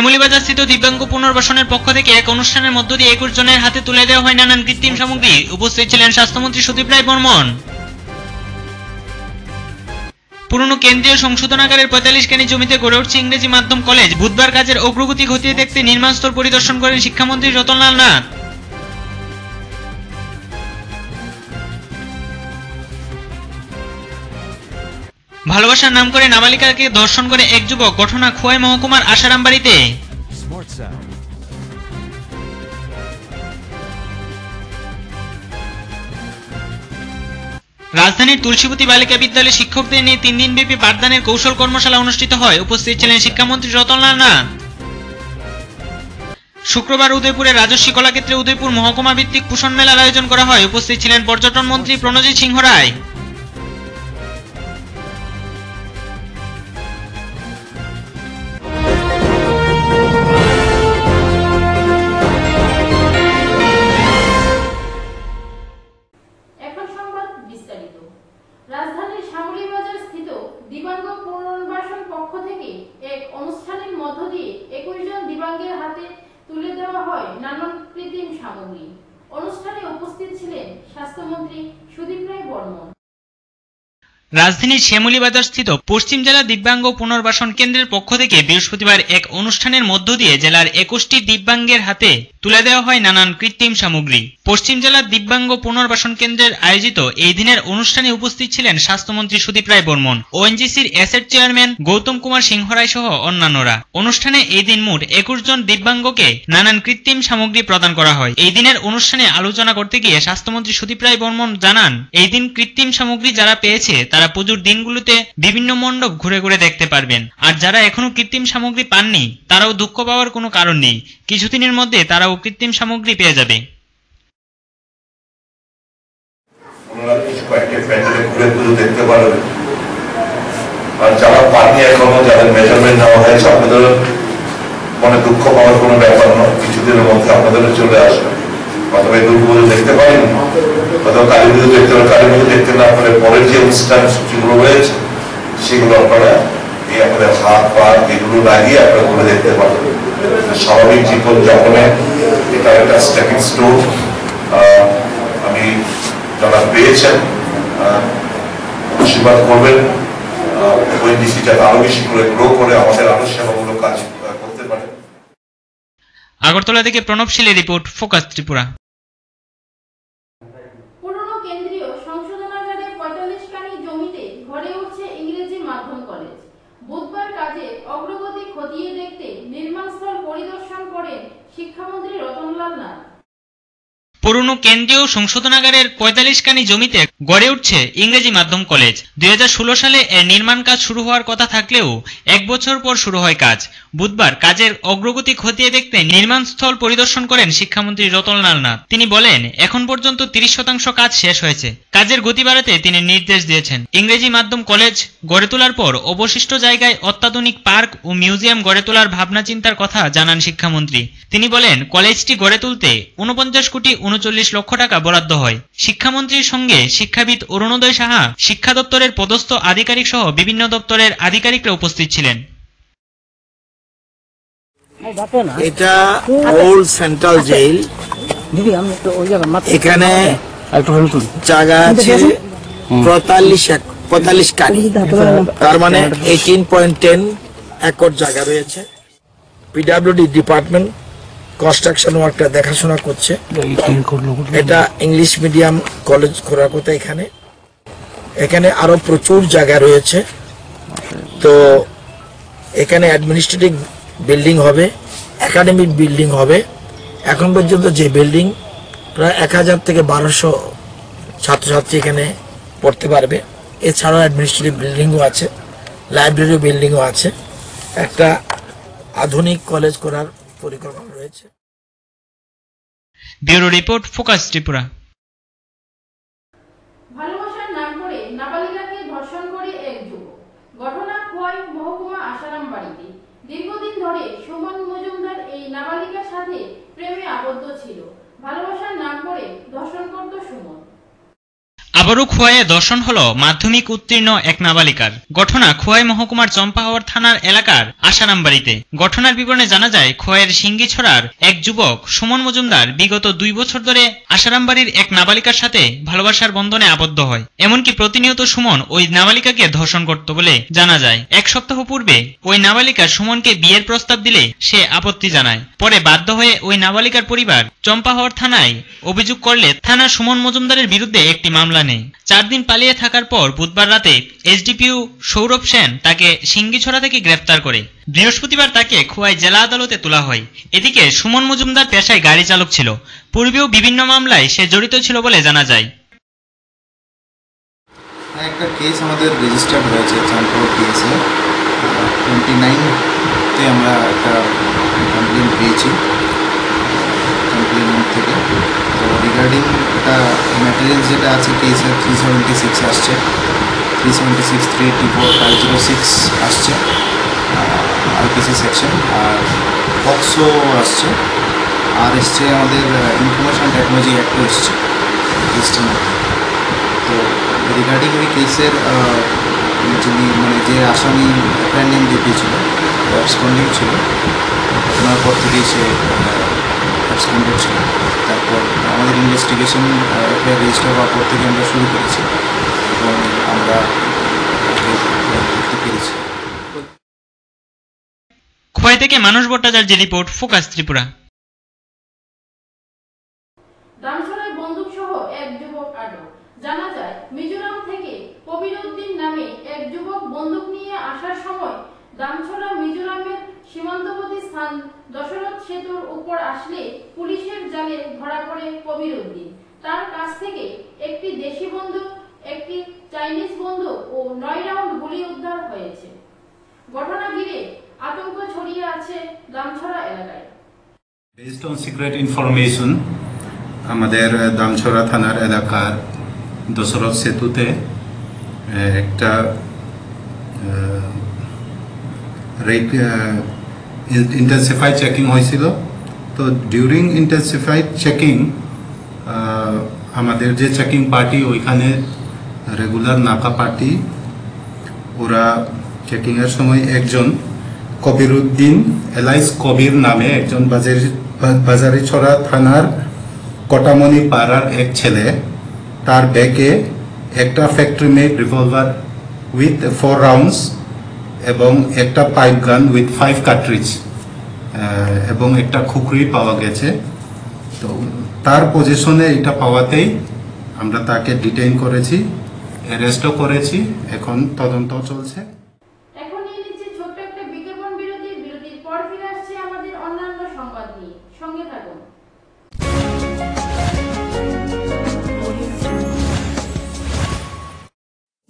শ্যামলীবাজার স্থিত দিব্যাঙ্গ পুনর্বাসনের পক্ষ থেকে এক অনুষ্ঠানের মধ্য দিয়ে একুশ জনের হাতে তুলে দেওয়া হয় নানান কৃত্রিম সামগ্রী উপস্থিত ছিলেন স্বাস্থ্যমন্ত্রী সুদীপ রায় বর্মন পুরনো কেন্দ্রীয় সংশোধনাগারের পঁয়তাল্লিশ কেনি জমিতে গড়ে উঠছে ইংরেজি মাধ্যম কলেজ বুধবার কাজের অগ্রগতি ঘটিয়ে দেখতে নির্মাণস্থল পরিদর্শন করেন শিক্ষামন্ত্রী রতনলাল নাথ ভালোবাসার নাম করে নাবালিকাকে ধর্ষণ করে এক যুবক ঘটনা খোয়াই মহকুমার আশারাম বাড়িতে রাজধানীর তুলসীপতি বালিকা বিদ্যালয়ে শিক্ষকদের নিয়ে তিন দিনব্যাপী পাঠদানের কৌশল কর্মশালা অনুষ্ঠিত হয় উপস্থিত ছিলেন শিক্ষামন্ত্রী রতনলাল নাথ শুক্রবার উদয়পুরে রাজস্বী কলাক্ষেত্রে উদয়পুর মহকুমা ভিত্তিক পোষণ মেলার আয়োজন করা হয় উপস্থিত ছিলেন পর্যটন মন্ত্রী প্রণজিৎ সিংহ রায় Raz রাজধানীর শ্যামলীবাজারস্থিত পশ্চিম জেলা দিব্যাঙ্গ পুনর্বাসন কেন্দ্রের পক্ষ থেকে বৃহস্পতিবার এক অনুষ্ঠানের মধ্য দিয়ে জেলার একুশটি দিব্যাঙ্গের হাতে তুলে দেওয়া হয় নানান কৃত্রিম সামগ্রী পশ্চিম জেলার দিব্যাঙ্গ পুনর্বাসন কেন্দ্রের আয়োজিত এই দিনের অনুষ্ঠানে উপস্থিত ছিলেন স্বাস্থ্যমন্ত্রী সুদীপ রায় বর্মন ওএনজিসির এসেট চেয়ারম্যান গৌতম কুমার সিংহরায় সহ অন্যান্যরা অনুষ্ঠানে এই দিন মোট একুশ জন দিব্যাঙ্গকে নানান কৃত্রিম সামগ্রী প্রদান করা হয় এই দিনের অনুষ্ঠানে আলোচনা করতে গিয়ে স্বাস্থ্যমন্ত্রী সুদীপ রায় বর্মন জানান এই দিন কৃত্রিম সামগ্রী যারা পেয়েছে তারা পুজোর দিনগুলোতে বিভিন্ন মণ্ডপ ঘুরে ঘুরে দেখতে পারবেন আর যারা এখনো কৃত্রিম সামগ্রী পাননি তারাও দুঃখ পাওয়ার কোনো কারণ নেই কিছুদিনের মধ্যে তারাও কৃত্রিম সামগ্রী পেয়ে যাবে আর যারা পাননি এখনো যাদের মেজারমেন্ট নেওয়া হয়েছে আপনাদের দুঃখ পাওয়ার কোনো ব্যাপার নয় কিছুদিনের মধ্যে চলে আসবে অথবা দেখতে পারেন অথবা কালী পুজো দেখতে কালী পুজো দেখতে না পারে পরের যে অনুষ্ঠান রয়েছে সেগুলো আপনারা এই আপনাদের হাত পা এগুলো লাগিয়ে আপনারা ঘুরে দেখতে পারবেন স্বাভাবিক জীবন যাপনে এটা একটা স্টেপিং স্টোন আমি যারা পেয়েছেন আশীর্বাদ করবেন ওই বেশি করে গ্রো করে কাজ করতে আগরতলা থেকে প্রণবশীলের রিপোর্ট ফোকাস ত্রিপুরা পুরনো কেন্দ্রীয় সংশোধনাগারের পঁয়তাল্লিশ কানি জমিতে গড়ে উঠছে ইংরেজি মাধ্যম কলেজ দুই সালে এর নির্মাণ কাজ শুরু হওয়ার কথা থাকলেও এক বছর পর শুরু হয় কাজ বুধবার কাজের অগ্রগতি খতিয়ে দেখতে নির্মাণ স্থল পরিদর্শন করেন শিক্ষামন্ত্রী রতনলাল নাথ তিনি বলেন এখন পর্যন্ত তিরিশ শতাংশ কাজ শেষ হয়েছে কাজের গতি বাড়াতে তিনি নির্দেশ দিয়েছেন ইংরেজি মাধ্যম কলেজ গড়ে তোলার পর অবশিষ্ট জায়গায় অত্যাধুনিক পার্ক ও মিউজিয়াম গড়ে তোলার ভাবনা চিন্তার কথা জানান শিক্ষামন্ত্রী তিনি বলেন কলেজটি গড়ে তুলতে উনপঞ্চাশ কোটি উনচল্লিশ লক্ষ টাকা বরাদ্দ হয় শিক্ষামন্ত্রীর সঙ্গে শিক্ষাবিদ অরুণোদয় সাহা শিক্ষা দপ্তরের পদস্থ আধিকারিক সহ বিভিন্ন দপ্তরের আধিকারিকরা উপস্থিত ছিলেন এটা ওল্ড সেন্ট্রাল জেল এখানে জায়গা আছে পঁয়তাল্লিশ পঁয়তাল্লিশ তার মানে এইটিন পয়েন্ট টেন একর জায়গা রয়েছে পিডাব্লিউডি ডিপার্টমেন্ট কনস্ট্রাকশন ওয়ার্কটা দেখাশোনা করছে এটা ইংলিশ মিডিয়াম কলেজ কথা এখানে এখানে আরো প্রচুর জায়গা রয়েছে তো এখানে অ্যাডমিনিস্ট্রেটিভ বিল্ডিং হবে একাডেমিক বিল্ডিং হবে এখন পর্যন্ত যে বিল্ডিং প্রায় এক হাজার থেকে বারোশো ছাত্রছাত্রী এখানে পড়তে পারবে এছাড়াও অ্যাডমিনিস্ট্রেটিভ বিল্ডিংও আছে লাইব্রেরি বিল্ডিংও আছে একটা আধুনিক কলেজ করার পরিকল্পনা ব্যুরো রিপোর্ট ফোকাস ত্রিপুরা ধর্ষণ করে এক যুবক ঘটনা খোয়াই মহকুমা আসারাম বাড়িতে দীর্ঘদিন ধরে সুমন মজুমদার এই নাবালিকার সাথে প্রেমে আবদ্ধ ছিল ভালোবাসার নাম করে ধর্ষণ করত সুমন আবারও খোয়াইয়ে দর্শন হল মাধ্যমিক উত্তীর্ণ এক নাবালিকার ঘটনা খোয়াই মহকুমার চম্পাহাওয়ার থানার এলাকার আশারাম বাড়িতে ঘটনার বিবরণে জানা যায় খোয়াইয়ের সিঙ্গি ছড়ার এক যুবক সুমন মজুমদার বিগত দুই বছর ধরে আশারাম বাড়ির এক নাবালিকার সাথে ভালোবাসার বন্ধনে আবদ্ধ হয় এমনকি প্রতিনিয়ত সুমন ওই নাবালিকাকে ধর্ষণ করত বলে জানা যায় এক সপ্তাহ পূর্বে ওই নাবালিকা সুমনকে বিয়ের প্রস্তাব দিলে সে আপত্তি জানায় পরে বাধ্য হয়ে ওই নাবালিকার পরিবার চম্পাহাওয়ার থানায় অভিযোগ করলে থানা সুমন মজুমদারের বিরুদ্ধে একটি মামলা নেই চার দিন পালিয়ে থাকার পর বুধবার রাতে এসডিপিউ সৌরভ সেন তাকে সিঙ্গিছড়া থেকে গ্রেফতার করে বৃহস্পতিবার তাকে খোয়াই জেলা আদালতে তোলা হয় এদিকে সুমন মজুমদার পেশায় গাড়ি চালক ছিল পূর্বেও বিভিন্ন মামলায় সে জড়িত ছিল বলে জানা যায় হ্যাঁ, একটা কেস আমাদের রেজিস্টার হয়েছে চাঁদপুর কেসে টোয়েন্টি নাইনতে আমরা একটা কমপ্লেন পেয়েছি থেকে তো রিগার্ডিং এটা ম্যাটেরিয়াল যেটা আছে কেসের থ্রি সেভেন্টি সিক্স আসছে three seventy six three eighty four five zero six আসছে আর কিছু সেকশন আর পক্সো আসছে আর এসছে আমাদের ইনফরমেশান টেকনোলজি অ্যাক্টও এসছে লিস্টের মধ্যে তো রিগার্ডিং ওই কেসের যিনি মানে যে আসামি অ্যাপয়েন্টমেন্ট দেখিয়েছিল অবস্কন্ডিং ছিল ঘটনার পর থেকেই সে অ্যাবসিডেন্ট হয়েছিল তারপর আমাদের ইনভেস্টিগেশন এফআইআর রেজিস্টার হওয়ার পর থেকে আমরা শুরু করেছি এবং আমরা পেরেছি খোয়াই থেকে রিপোর্ট ফোকাস ত্রিপুরা ডানসরায় এক যুবক আটক জানা যায় মিজোরাম থেকে নামে এক যুবক বন্দুক নিয়ে আসার সময় মিজোরামের সীমান্তবর্তী স্থান দশরথ সেতুর উপর আসলে পুলিশের জালে ধরা পড়ে কবির উদ্দিন তার কাছ থেকে একটি দেশি বন্দুক একটি চাইনিজ বন্দুক ও নয় রাউন্ড গুলি উদ্ধার হয়েছে ঘটনা ঘিরে আতঙ্ক ছড়িয়ে আছে গামছড়া এলাকায় বেসড অন সিক্রেট ইনফরমেশন আমাদের দামছড়া থানার এলাকার দশরথ সেতুতে একটা রেপ ইন্টেন্সিফাইড চেকিং হয়েছিল তো ডিউরিং ইন্টেন্সিফাইড চেকিং আমাদের যে চেকিং পার্টি ওইখানে রেগুলার নাকা পার্টি ওরা চেকিংয়ের সময় একজন কবিরুদ্দিন এলাইস কবির নামে একজন বাজারি বাজারিছড়া থানার কটামণি পাড়ার এক ছেলে তার ব্যাগে একটা factory made revolver with four rounds এবং একটা pipe gun with five cartridge এবং একটা খুকরি পাওয়া গেছে তো তার পজিশনে এটা পাওয়াতেই আমরা তাকে ডিটেইন করেছি অ্যারেস্টও করেছি এখন তদন্ত চলছে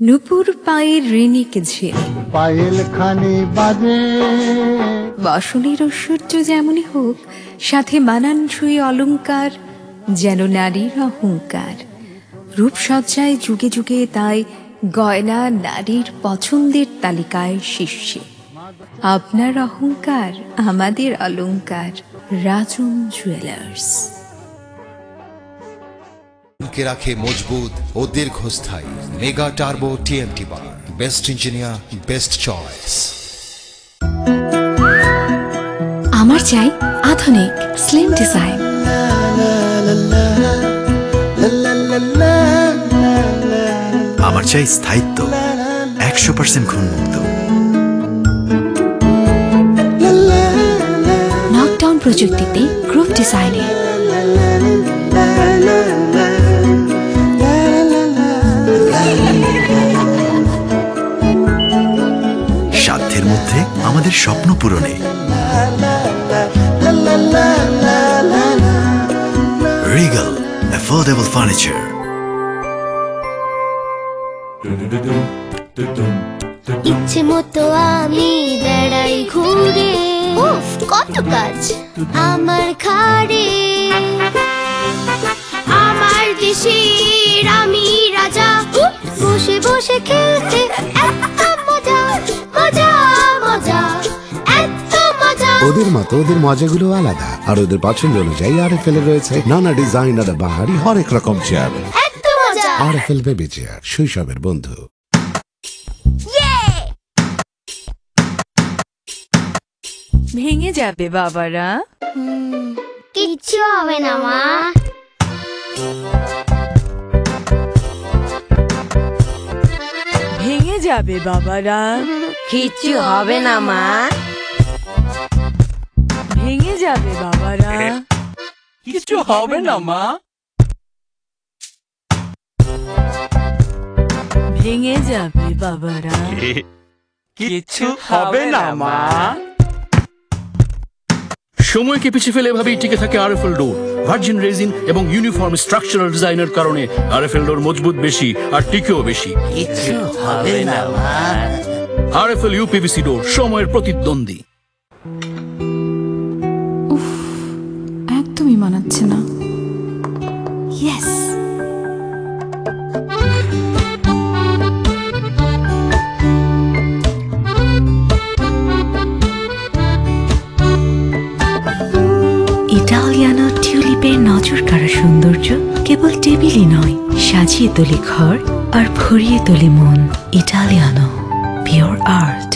নুপুর পায়ের রেণিক কেঝে পায়েল খানে বাজে বাসনের ঐশ্বর্য যেমনই হোক সাথে মানানসই অলঙ্কার যেন নারীর অহংকার রূপসজ্জায় যুগে যুগে তাই গয়না নারীর পছন্দের তালিকায় শীর্ষে আপনার অহংকার আমাদের অলঙ্কার রাজন জুয়েলার্স কে রাখে মজবুত ও দীর্ঘস্থায়ী mega turbo TMT bar best engineer best choice আমার চাই আধুনিক স্লিম ডিজাইন আমার চাই স্থায়িত্ব একশো পার্সেন্ট মুক্ত নকডাউন প্রযুক্তিতে গ্রুপ ডিজাইনে তাদের স্বপ্ন পূরণে রিগাল অ্যাফোর্ডেবল ফার্নিচার ইচ্ছে মতো আমি বেড়াই ঘুরে উফ কত কাজ আমার ঘাড়ে আমার দেশের আমি রাজা বসে বসে খেলতে ওদের মতো ওদের মজাগুলো আলাদা আর ওদের পছন্দ অনুযায়ী আর ফেলে রয়েছে নানা ডিজাইন আর বাহারি হরেক রকম চেয়ার আর F R L baby chair শৈশবের বন্ধু ভেঙে যাবে বাবারা কিচ্ছু হবে না মা যাবে বাবারা কিচ্ছু হবে না মা ভেঙে যাবে বাবারা কিচ্ছু হবে না মা ভেঙে যাবে বাবারা কিচ্ছু হবে না মা সময়কে পিছিয়ে ফেলে এভাবেই টিকে থাকে আরএফএল ডোর ভার্জিন রেজিন এবং ইউনিফর্ম স্ট্রাকচারাল ডিজাইনের কারণে আরএফএল ডোর মজবুত বেশি আর টিকেও বেশি কিছু হবে না আরএফএল ইউপিভিসি ডোর সময়ের প্রতিদ্বন্দ্বী একদমই মানাচ্ছে না ইয়েস নজর কারা সৌন্দর্য কেবল টেবিলই নয় সাজিয়ে তোলে ঘর আর ভরিয়ে তোলে মন ইটালিয়ানো পিওর আর্ট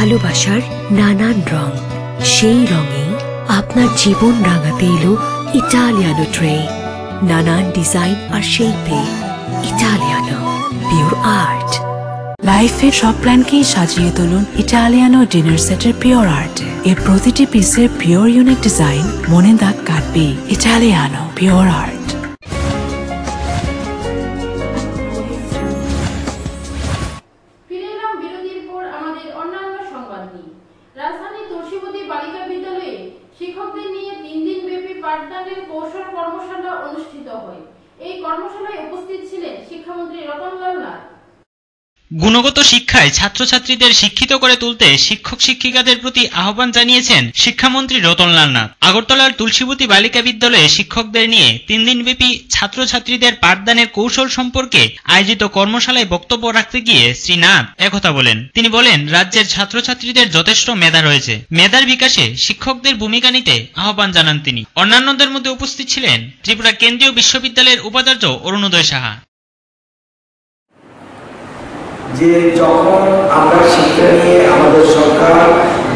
ভালোবাসার নানান রং সেই রঙে আপনার জীবন রাঙাতে এলো ইটালিয়ানো ট্রে নানান ডিজাইন আর শিল্পে ইটালিয়ানো পিওর আর্ট লাইফের সব প্ল্যানকেই সাজিয়ে তুলুন ইটালিয়ানো ডিনার সেটের পিওর আর্ট এর প্রতিটি পিসের পিওর ইউনিক ডিজাইন মনে দাগ কাটবে ইটালিয়ানো পিওর আর্ট গুণগত শিক্ষায় ছাত্রছাত্রীদের শিক্ষিত করে তুলতে শিক্ষক শিক্ষিকাদের প্রতি আহ্বান জানিয়েছেন শিক্ষামন্ত্রী রতনলাল নাথ আগরতলার তুলসীবতী বালিকা বিদ্যালয়ে শিক্ষকদের নিয়ে তিন দিনব্যাপী ছাত্রছাত্রীদের পাঠদানের কৌশল সম্পর্কে আয়োজিত কর্মশালায় বক্তব্য রাখতে গিয়ে শ্রী নাথ একথা বলেন তিনি বলেন রাজ্যের ছাত্রছাত্রীদের যথেষ্ট মেধা রয়েছে মেধার বিকাশে শিক্ষকদের ভূমিকা নিতে আহ্বান জানান তিনি অন্যান্যদের মধ্যে উপস্থিত ছিলেন ত্রিপুরা কেন্দ্রীয় বিশ্ববিদ্যালয়ের উপাচার্য অরুণোদয় সাহা যে যখন আমরা শিক্ষা নিয়ে আমাদের সরকার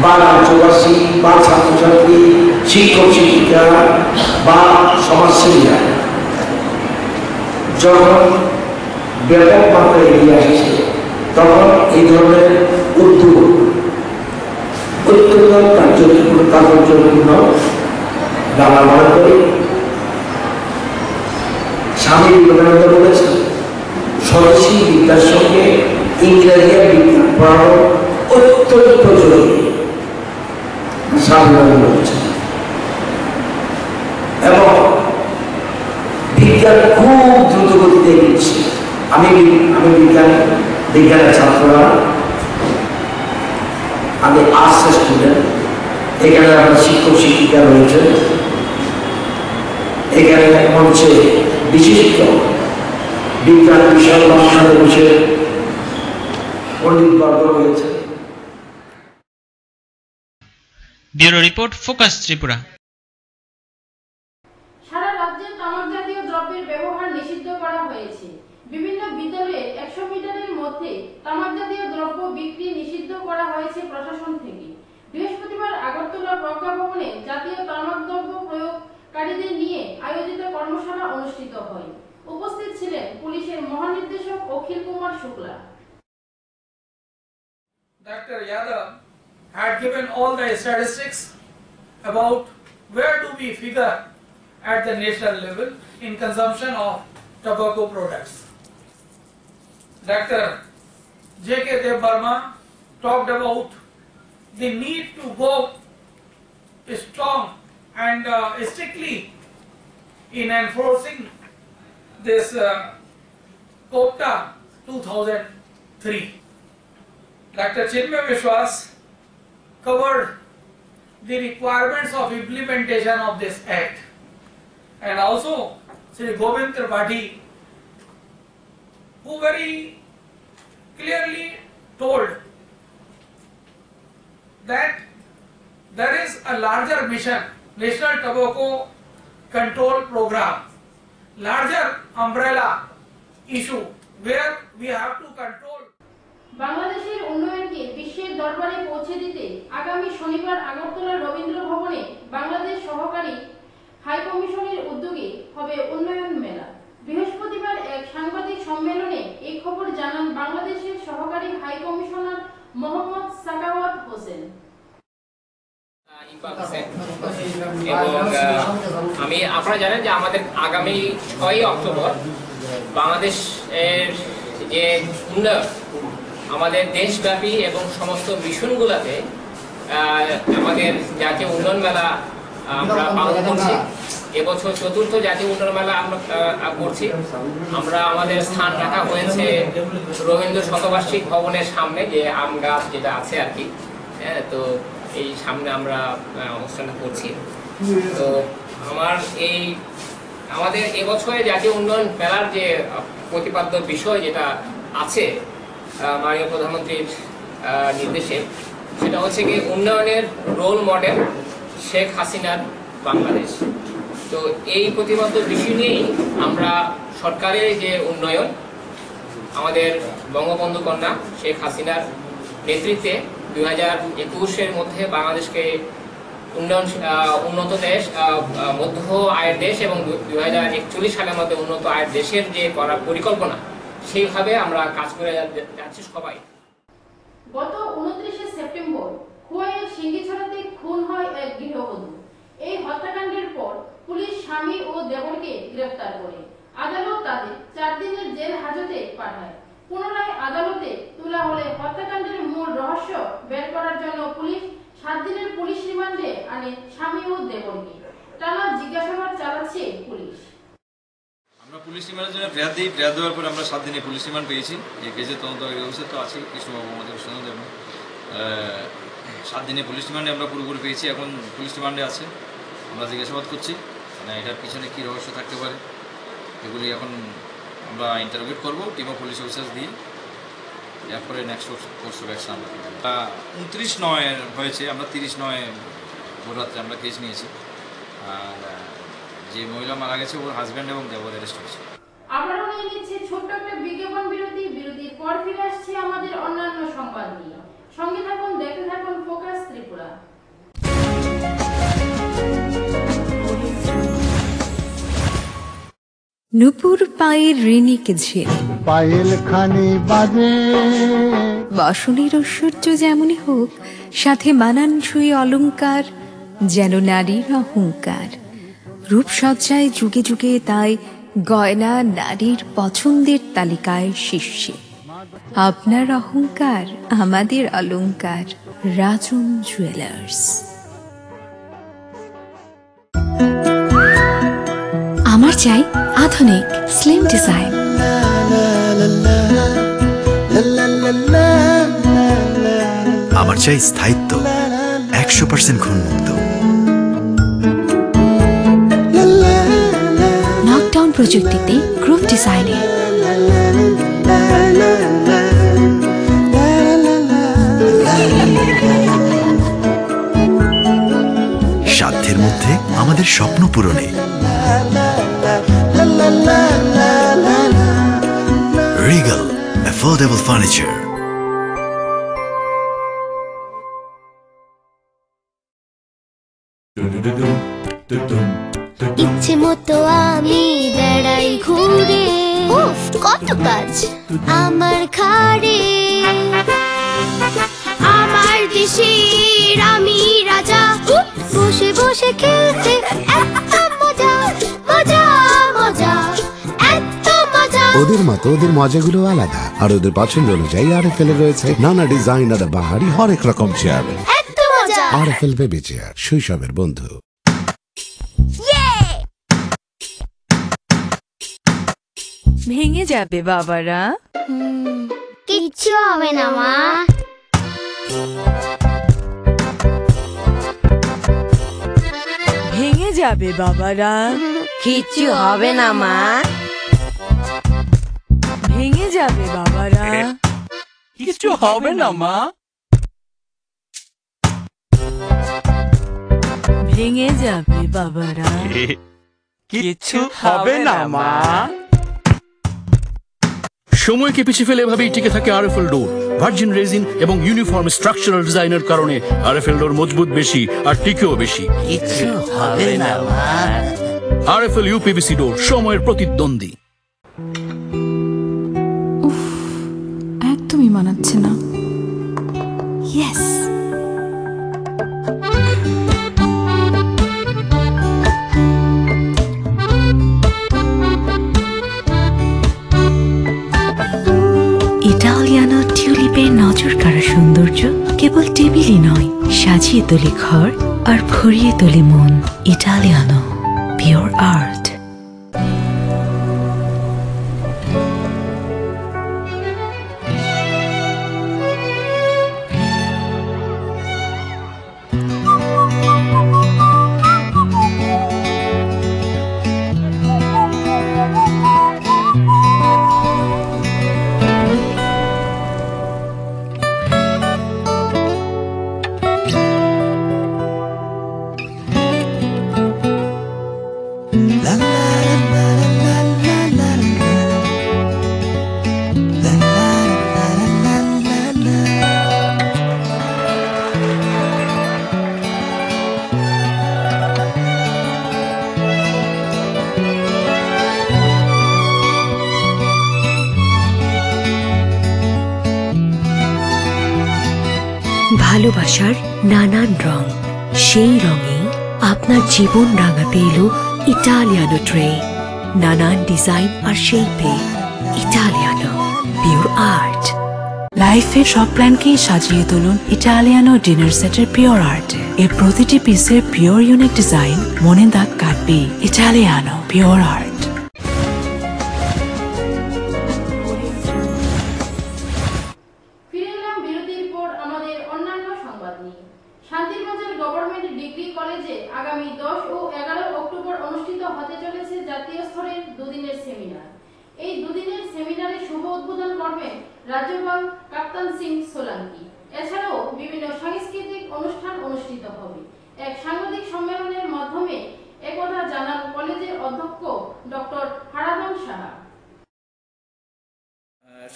বা রাজ্যবাসী বা ছাত্রছাত্রী শিক্ষক শিক্ষিকা বা সমাজসেবীরা যখন ব্যাপক মাত্রায় এগিয়ে আসছে তখন এই ধরনের উদ্যোগ অত্যন্ত কার্যপূর্ণ তাৎপর্যপূর্ণ গালা মনে করি স্বামী বিবেকানন্দ বলেছেন স্বদেশী বিদ্যার সঙ্গে ইংরেজির বিজ্ঞান পড়ানো অত্যন্ত এবং বিজ্ঞান খুব দ্রুত গতিতে এগিয়েছে আমি আমি বিজ্ঞান বিজ্ঞানের ছাত্ররা আমি আর্টস স্টুডেন্ট এখানে আমার শিক্ষক শিক্ষিকা রয়েছে এখানে মঞ্চে বিশিষ্ট বিজ্ঞান বিষয় অনুষ্ঠানে ব্যুরো রিপোর্ট ফোকাস ত্রিপুরা সারা রাজ্যে তামাক জাতীয় দ্রব্যের ব্যবহার নিষিদ্ধ করা হয়েছে বিভিন্ন বিদ্যালয়ে একশো মিটারের মধ্যে তামাক জাতীয় দ্রব্য বিক্রি নিষিদ্ধ করা হয়েছে প্রশাসন থেকে বৃহস্পতিবার আগরতলা প্রজ্ঞাভবনে জাতীয় তামাক দ্রব্য প্রয়োগকারীদের নিয়ে আয়োজিত কর্মশালা অনুষ্ঠিত হয় উপস্থিত ছিলেন পুলিশের মহানির্দেশক Akhil Kumar Shukla Dr. Yadav had given all the statistics about where do we figure at the national level in consumption of tobacco products. Dr. J.K. Dev talked about the need to go strong and uh, strictly in enforcing this uh, COPTA 2003. Dr. Chinmay Vishwas covered the requirements of implementation of this act, and also Sri Govind Tripathi, who very clearly told that there is a larger mission, National Tobacco Control Program, larger umbrella issue where we have to control বাংলাদেশের উন্নয়নকে বিশ্বের দরবারে পৌঁছে দিতে আগামী শনিবার আগরতলা রবীন্দ্র ভবনে বাংলাদেশ সহকারী হাই কমিশনের উদ্যোগে হবে উন্নয়ন মেলা বৃহস্পতিবার এক সাংবাদিক সম্মেলনে এই খবর জানান বাংলাদেশের সহকারী হাই কমিশনার মোহাম্মদ সাকাওয়াত হোসেন এবং আমি আপনারা জানেন যে আমাদের আগামী ছয় অক্টোবর বাংলাদেশের যে উন্নয়ন আমাদের দেশব্যাপী এবং সমস্ত মিশনগুলোতে আমাদের জাতীয় উন্নয়ন মেলা আমরা পালন করছি এবছর চতুর্থ জাতীয় উন্নয়ন মেলা আমরা করছি আমরা আমাদের স্থান রাখা হয়েছে রবীন্দ্র শতবার্ষিক ভবনের সামনে যে আম গাছ যেটা আছে আর কি হ্যাঁ তো এই সামনে আমরা অনুষ্ঠানটা করছি তো আমার এই আমাদের এবছরে জাতীয় উন্নয়ন মেলার যে প্রতিপাদ্য বিষয় যেটা আছে মাননীয় প্রধানমন্ত্রীর নির্দেশে সেটা হচ্ছে কি উন্নয়নের রোল মডেল শেখ হাসিনার বাংলাদেশ তো এই প্রতিবন্ধ বিষয় নিয়েই আমরা সরকারের যে উন্নয়ন আমাদের বঙ্গবন্ধু কন্যা শেখ হাসিনার নেতৃত্বে দুই হাজার একুশের মধ্যে বাংলাদেশকে উন্নয়ন উন্নত দেশ মধ্য আয়ের দেশ এবং দুই হাজার একচল্লিশ সালের মধ্যে উন্নত আয়ের দেশের যে করার পরিকল্পনা সেইভাবে আমরা কাজ করে যাচ্ছি সবাই গত উনত্রিশে সেপ্টেম্বর খোয়াইয়ের সিঙ্গিছড়াতে খুন হয় এক গৃহবধূ এই হত্যাকাণ্ডের পর পুলিশ স্বামী ও দেবরকে গ্রেফতার করে আদালত তাদের চার দিনের জেল হাজতে পাঠায় পুনরায় আদালতে তোলা হলে হত্যাকাণ্ডের মূল রহস্য বের করার জন্য পুলিশ সাত দিনের পুলিশ রিমান্ডে আনে স্বামী ও দেবরকে টানা জিজ্ঞাসাবাদ চালাচ্ছে পুলিশ আমরা পুলিশ রিমান্ডের জন্য প্রেয়ার দিই প্রেয়ার দেওয়ার পর আমরা সাত দিনে পুলিশ রিমান্ড পেয়েছি এই কেজে তদন্তকারী অফিসার তো আছে কৃষ্ণবাবু আমাদের সঙ্গে এবং সাত দিনে পুলিশ রিমান্ডে আমরা পুরোপুরি পেয়েছি এখন পুলিশ রিমান্ডে আছে আমরা জিজ্ঞাসাবাদ করছি না মানে এটার পিছনে কী রহস্য থাকতে পারে এগুলি এখন আমরা ইন্টারভিউ করব কিংবা পুলিশ অফিসার দিয়ে এরপরে নেক্সট কোর্স অফ অ্যাকশন আমরা উনত্রিশ নয় হয়েছে আমরা তিরিশ নয় ভোর রাত্রে আমরা কেস নিয়েছি আর যে মহিলা মারা গেছে ওর হাজবেন্ড এবং দেবর অ্যারেস্ট হয়েছে আবারও নিয়ে নিচ্ছে ছোট্ট একটা বিজ্ঞাপন বিরতি বিরতির পর ফিরে আসছি আমাদের অন্যান্য সংবাদ নিয়ে সঙ্গে থাকুন থাকুন ফোকাস ত্রিপুরা নুপুর পায়ের রেণিকে ঝিল পায়েল খানে বাজে বাসনের ঐশ্বর্য যেমনই হোক সাথে মানানসই অলঙ্কার যেন নারীর অহংকার রূপসজ্জায় যুগে যুগে তাই গয়না নারীর পছন্দের তালিকায় শীর্ষে আপনার অহংকার আমাদের অলঙ্কার রাজন জুয়েলার্স আমার চাই আধুনিক স্লিম ডিজাইন আমার চাই স্থায়িত্ব একশো পার্সেন্ট ঘুণমুক্ত প্রযুক্তিতে গ্রুপ ডিজাইনে সাধ্যের মধ্যে আমাদের স্বপ্ন পূরণে Regal affordable furniture dum dum dum dum dum ইচ্ছে মতো আমি বেড়াই ঘুরে উফ কত কাজ আমার খাড়ে আমার দেশে আমি রাজা বসে বসে খেলতে মজা মজা ওদের মতো ওদের মজাগুলো আলাদা আর ওদের পছন্দ অনুযায়ী আর ফেলে রয়েছে নানা ডিজাইন আর বাহারি হরেক রকম চেয়ার আর ফেলবে বেচে শৈশবের বন্ধু ভেঙে যাবে বাবারা কিচ্ছু হবে না মা ভেঙে যাবে বাবারা কিচ্ছু হবে না মা ভেঙে যাবে বাবারা কিচ্ছু হবে না মা ভেঙে যাবে বাবারা কিচ্ছু হবে না মা সময়কে পিছিয়ে ফেলে এভাবেই টিকে থাকে আরএফএল ডোর ভার্জিন রেজিন এবং ইউনিফর্ম স্ট্রাকচারাল ডিজাইনের কারণে আরএফএল ডোর মজবুত বেশি আর টিকেও বেশি কিছু হবে না আরএফএল ইউপিভিসি ডোর সময়ের প্রতিদ্বন্দ্বী একদমই মানাচ্ছে না ইয়েস শিল্পের নজর কারা সৌন্দর্য কেবল টেবিলই নয় সাজিয়ে তোলে ঘর আর ভরিয়ে তোলে মন ইটালিয়ানো পিওর আর্ট ভালোবাসার নানান রং সেই রঙে আপনার জীবন রাঙাতে এলো ইটালিয়ানো ট্রে নানান ডিজাইন আর শিল্পে ইটালিয়ানো পিওর আর্ট লাইফের সব প্ল্যানকেই সাজিয়ে তুলুন ইটালিয়ানো ডিনার সেটের পিওর আর্ট এর প্রতিটি পিসের পিওর ইউনিক ডিজাইন মনে দাগ কাটবে ইটালিয়ানো পিওর আর্ট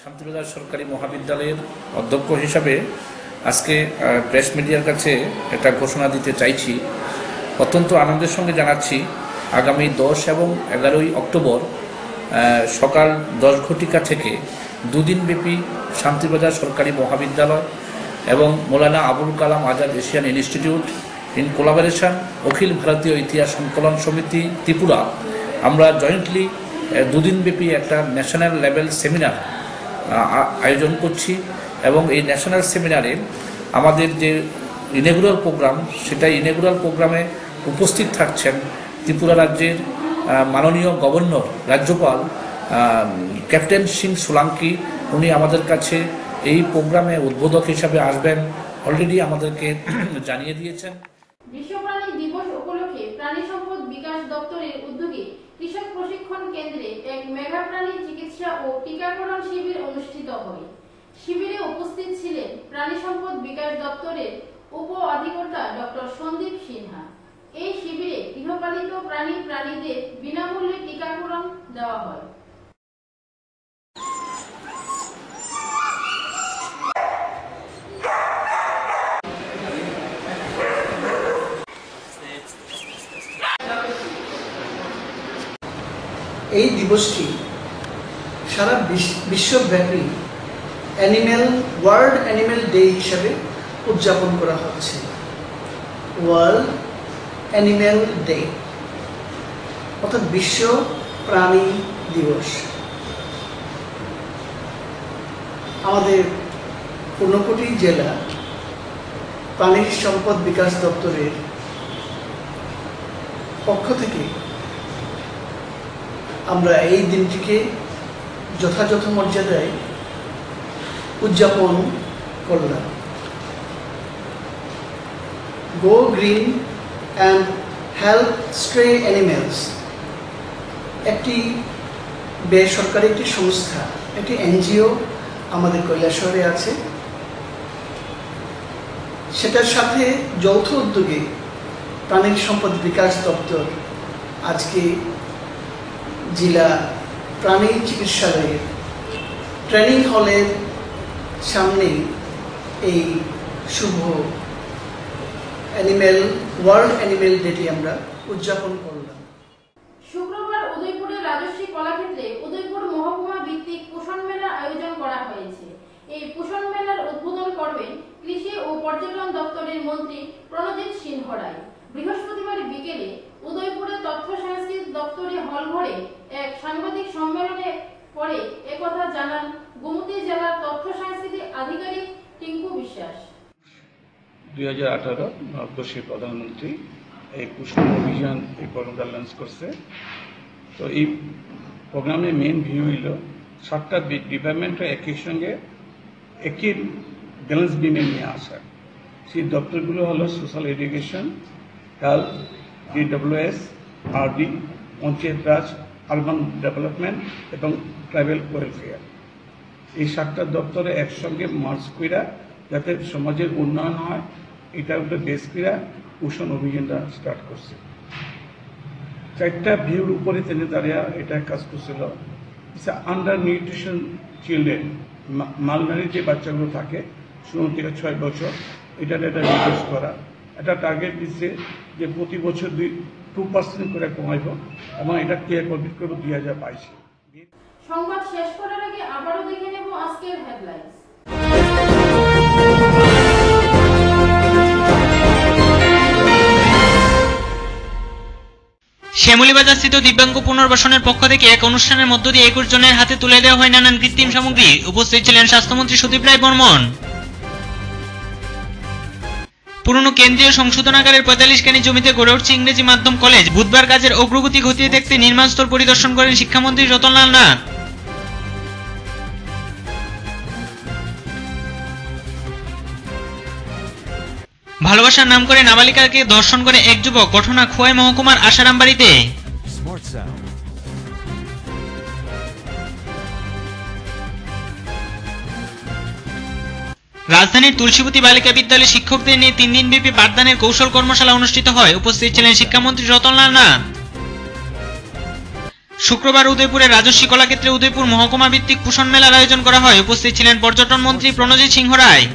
শান্তিবাজার সরকারি মহাবিদ্যালয়ের অধ্যক্ষ হিসাবে আজকে প্রেস মিডিয়ার কাছে একটা ঘোষণা দিতে চাইছি অত্যন্ত আনন্দের সঙ্গে জানাচ্ছি আগামী দশ এবং এগারোই অক্টোবর সকাল দশ ঘটিকা থেকে দুদিনব্যাপী শান্তিবাজার সরকারি মহাবিদ্যালয় এবং Maulana Abul Kalam Azad Asian Institute in collaboration Akhil Bharatiya Itihas Sankalan সমিতি ত্রিপুরা আমরা জয়েন্টলি দুদিনব্যাপী একটা ন্যাশনাল লেভেল সেমিনার আয়োজন করছি এবং এই ন্যাশনাল সেমিনারে আমাদের যে ইনেগুরাল প্রোগ্রাম সেটা ইনেগুরাল প্রোগ্রামে উপস্থিত থাকছেন ত্রিপুরা রাজ্যের মাননীয় গভর্নর রাজ্যপাল ক্যাপ্টেন সিং সোলাঙ্কি উনি আমাদের কাছে এই প্রোগ্রামে উদ্বোধক হিসাবে আসবেন অলরেডি আমাদেরকে জানিয়ে দিয়েছেন বিশ্ব প্রাণী দিবস উপলক্ষে প্রাণী সম্পদ বিকাশ দপ্তরের উদ্যোগে কৃষক প্রশিক্ষণ কেন্দ্রে এক প্রাণী চিকিৎসা ও টিকাকরণ শিবির অনুষ্ঠিত হয় শিবিরে উপস্থিত ছিলেন প্রাণী সম্পদ বিকাশ দপ্তরের উপ অধিকর্তা ডক্টর সন্দীপ সিনহা এই শিবিরে গৃহপালিত প্রাণী প্রাণীদের বিনামূল্যে টিকাকরণ দেওয়া হয় এই দিবসটি সারা বিশ্বব্যাপী অ্যানিম্যাল ওয়ার্ল্ড অ্যানিম্যাল ডে হিসাবে উদযাপন করা হচ্ছে ওয়ার্ল্ড অ্যানিম্যাল ডে অর্থাৎ বিশ্ব প্রাণী দিবস আমাদের পূর্ণকোটি জেলা প্রাণী সম্পদ বিকাশ দপ্তরের পক্ষ থেকে আমরা এই দিনটিকে যথাযথ মর্যাদায় উদযাপন করলাম go green and health stray animals একটি বেসরকারি একটি সংস্থা একটি এনজিও আমাদের শহরে আছে সেটার সাথে যৌথ উদ্যোগে প্রাণীর সম্পদ বিকাশ দপ্তর আজকে জেলা প্রাণী চিকিৎসালয়ের ট্রেনিং হলের সামনেই এই শুভ অ্যানিমেল ওয়ার্ল্ড অ্যানিমেল ডেটি আমরা উদযাপন করলাম শুক্রবার উদয়পুরের রাজস্বী কলাক্ষেত্রে উদয়পুর মহকুমা ভিত্তিক পোষণ মেলার আয়োজন করা হয়েছে এই পোষণ মেলার উদ্বোধন করবেন কৃষি ও পর্যটন দপ্তরের মন্ত্রী প্রণজিৎ সিংহ বৃহস্পতিবার বিকেলে উদয়পুরের তথ্য সংস্কৃতি দপ্তরে হল ঘরে এক সাংবাদিক সম্মেলনে পরে একথা জানান গোমতি জেলার তথ্য সাংস্কৃতিক আধিকারিক টিঙ্কু বিশ্বাস দুই হাজার আঠারো ভারতবর্ষের প্রধানমন্ত্রী এই পুষ্প অভিযান এই প্রোগ্রামটা লঞ্চ করছে তো এই প্রোগ্রামের মেন ভিউ হইল সাতটা ডিপার্টমেন্টে একই সঙ্গে একই ব্যালেন্স বিমে নিয়ে আসা সেই দপ্তরগুলো হলো social education health DWS RD panchayat Raj urban development এবং ট্রাইবেল ওয়েলফেয়ার এই সাতটা দপ্তরে একসঙ্গে মার্চ ক্রীড়া যাতে সমাজের উন্নয়ন হয় এটার উপরে বেস ক্রীড়া পোষণ অভিযানটা স্টার্ট করছে চারটা ভিউর উপরে তিনি দাঁড়িয়ে এটা কাজ করছিল আন্ডার নিউট্রিশন চিলড্রেন মালনারি যে বাচ্চাগুলো থাকে শূন্য থেকে ছয় বছর এটা এটা রিকোয়েস্ট করা একটা টার্গেট দিচ্ছে যে প্রতি বছর দুই টু পার্সেন্ট করে কমাইব এবং এটা কে কমিট করব দুই হাজার বাইশে সংবাদ শেষ করার আগে আবারও দেখে নেব আজকের হেডলাইন্স শ্যামলীবাজারস্থিত দিব্যাঙ্গ পুনর্বাসনের পক্ষ থেকে এক অনুষ্ঠানের মধ্য দিয়ে একুশ জনের হাতে তুলে দেওয়া হয় নানান কৃত্রিম সামগ্রী উপস্থিত ছিলেন স্বাস্থ্যমন্ত্রী সুদীপ রায় বর্মন পুরনো কেন্দ্রীয় সংশোধনাগারের পঁয়তাল্লিশ কানি জমিতে গড়ে উঠছে ইংরেজি মাধ্যম কলেজ বুধবার কাজের অগ্রগতি ঘটিয়ে দেখতে নির্মাণস্থল পরিদর্শন করেন শিক্ষামন্ত্রী রতনলাল নাথ ভালোবাসার নাম করে নাবালিকাকে দর্শন করে এক যুবক ঘটনা খোয়াই মহকুমার আশারাম বাড়িতে রাজধানীর তুলসীবতী বালিকা বিদ্যালয়ে শিক্ষকদের নিয়ে তিন দিন ব্যাপী পাঠদানের কৌশল কর্মশালা অনুষ্ঠিত হয় উপস্থিত ছিলেন শিক্ষামন্ত্রী রতনলাল নাথ শুক্রবার উদয়পুরে রাজস্বী কলাক্ষেত্রে উদয়পুর মহকুমা ভিত্তিক পোষণ মেলার আয়োজন করা হয় উপস্থিত ছিলেন পর্যটন মন্ত্রী প্রণজিৎ সিংহ রায়